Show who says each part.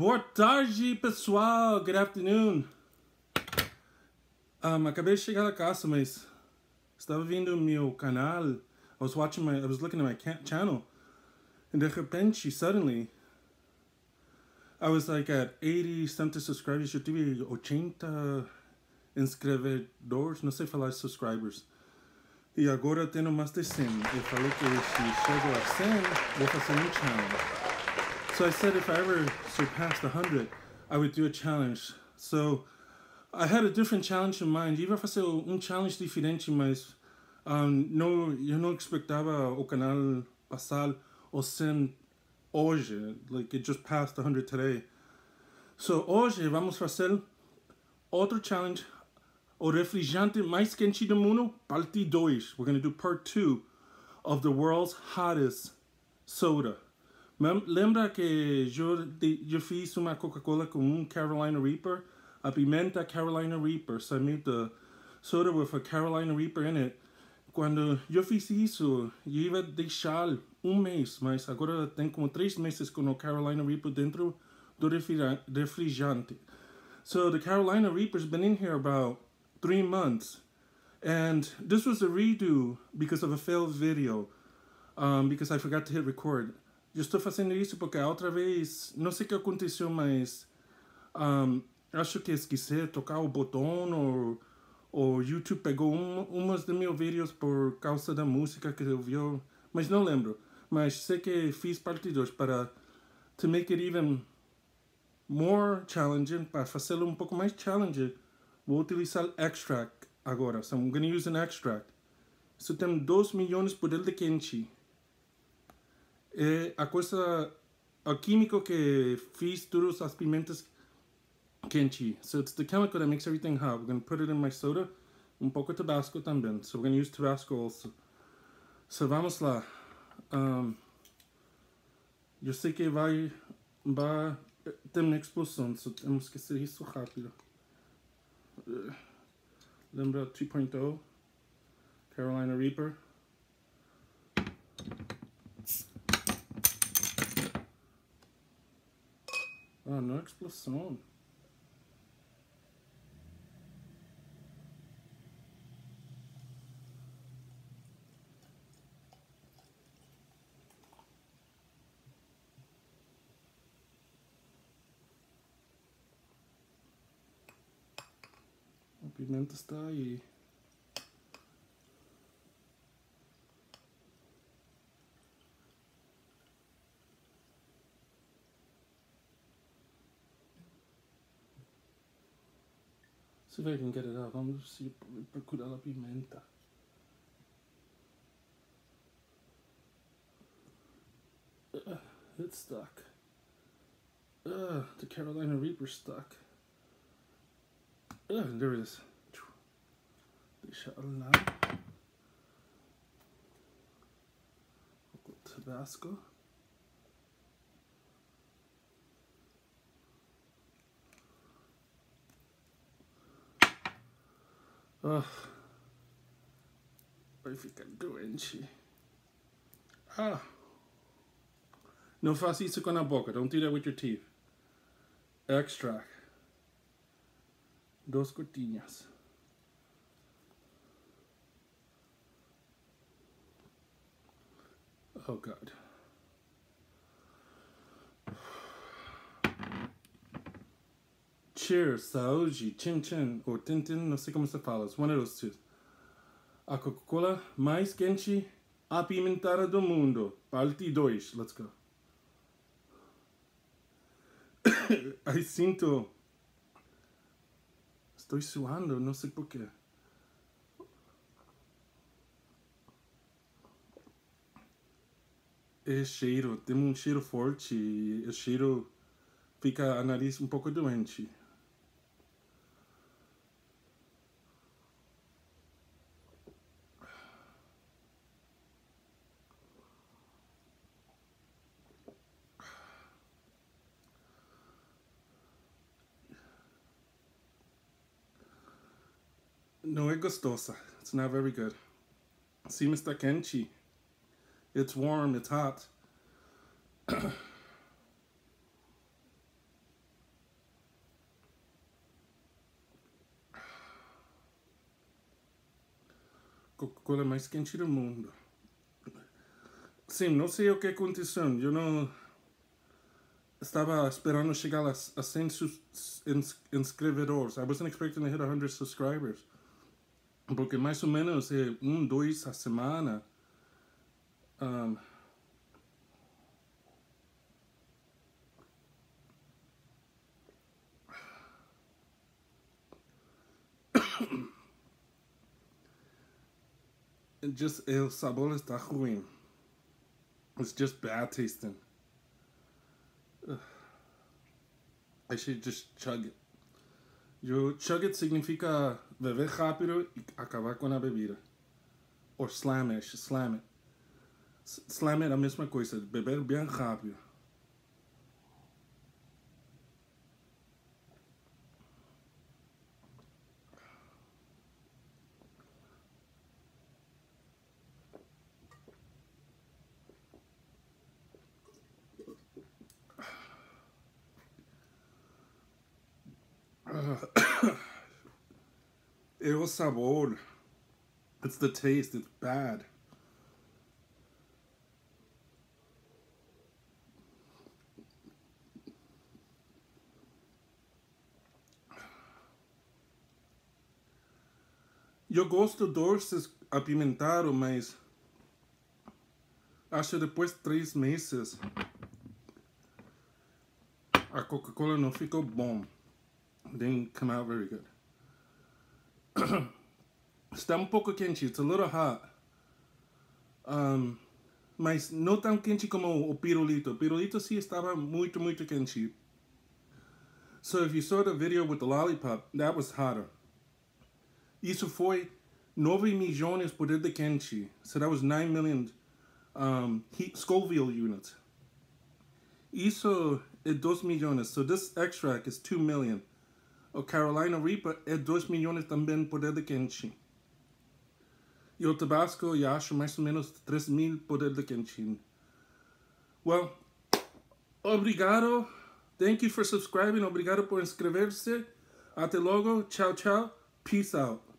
Speaker 1: Boa tarde, pessoal. Good afternoon. Um, acabei de chegar a casa, mas estava vendo meu canal. I was watching my, I was looking at my channel, and de repente, suddenly, I was like at 80 something subscribers. Eu tive 80 inscrevedores, não sei falar subscribers. E agora tenho mais de 100. Eu falei que se chego a 100, vou fazer um challenge. So I said if I ever surpassed 100, I would do a challenge. So I had a different challenge in mind. Iba a fazer um challenge diferente, mas um, não, eu não expectava o canal passar o 100 hoje. Like it just passed 100 today. So hoje vamos fazer outro challenge. O refrigerante mais quente do mundo, parte 2. We're going to do part 2 of the world's hottest soda. Lembra que eu, eu fiz uma Coca-Cola com um Carolina Reaper? A pimenta Carolina Reaper. So I made the soda with a Carolina Reaper in it. Quando eu fiz isso, eu ia deixar um mês, mas agora tem como três meses com o Carolina Reaper dentro do refrigerante. So the Carolina Reaper's been in here about three months. And this was a redo because of a failed video. Um, because I forgot to hit record. Eu estou fazendo isso porque a outra vez, não sei o que aconteceu, mas um, acho que esqueci tocar o botão ou o YouTube pegou um, umas dos meus vídeos por causa da música que eu viu, mas não lembro. Mas sei que fiz parte 2 para to make it even more challenging, para fazê-lo um pouco mais challenging, vou utilizar extract agora. So I'm going to use an extract. Isso tem 2 milhões de poder de quente é a coisa, o químico que fez todas as pimentas quente. So it's the chemical that makes everything hot. We're to put it in my soda. Um pouco de tabasco também. So we're to use tabasco also. So vamos lá. Um, eu sei que vai, vai ter uma explosão, so temos que ser isso rápido. Uh, lembra 2.0 Carolina Reaper. Ah, não é explosão. A pimenta está aí. See if I can get it out. Vamos see procurar a pimenta. Uh, it's stuck. Uh, the Carolina Reaper stuck. Uh, there it is. Deixa. Tabasco. Ugh. Vai ficar doente. Ah. Não faça isso com a boca. Don't do that with your teeth. Extract. Dos gotinhas. Oh God. Cheers, saúde, chin chin, ou tintin, não sei como se fala, one of those two. A Coca-Cola mais quente apimentada do mundo. Parte 2, let's go. Aí sinto... Estou suando, não sei porquê. É cheiro, tem um cheiro forte o cheiro fica a nariz um pouco doente. não é gostosa. It's not very good. Sim está quente. It's warm, it's hot. Coca-Cola mais quente do mundo. Sim, não sei o que aconteceu. Eu não estava esperando chegar a 100 inscritos. I wasn't expecting to hit 100 subscribers. Porque mais ou menos é um, dois a semana. Um, just el sabor está ruim. It's just bad tasting. Ugh. I should just chug it. Yo, chug significa beber rápido y acabar con la bebida. Or slam it, slam it. Slam it a mesma coisa, beber bem rápido. El sabor. It's the taste. It's bad. Eu gosto doces apimentados, mas acho que depois de três meses a Coca-Cola não ficou bom. Didn't come out very good. Está um pouco quente. It's a little hot. Um, mas não tão quente como o pirulito. Pirulito sim estava muito, muito quente. So if you saw the video with the lollipop, that was hotter. Isso foi 9 milhões por de quente. So that was 9 million um, heat Scoville units. Isso é 2 milhões. So this extract is 2 million. O Carolina Reaper é 2 milhões também poder de quente. E o Tabasco eu acho mais ou menos 3 mil poder de quente. Well, obrigado. Thank you for subscribing. Obrigado por inscrever-se. Até logo. Tchau, tchau. Peace out.